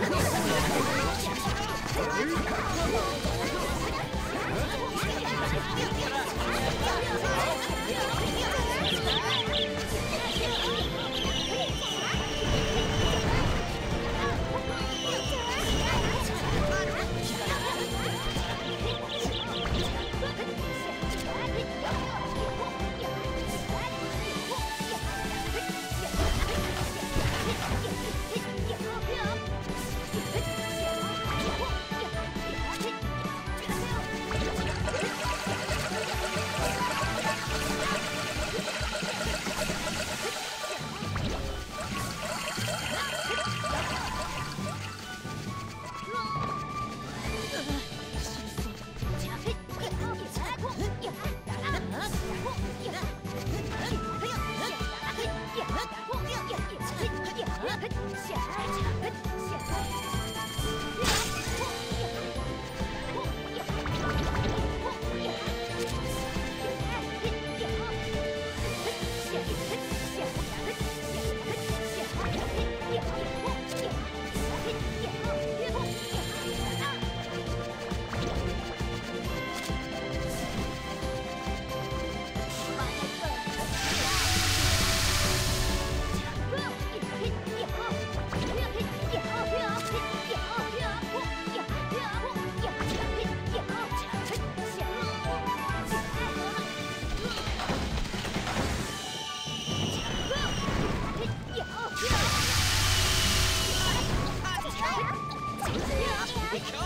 よかった。诶谢谢诶 Let's go.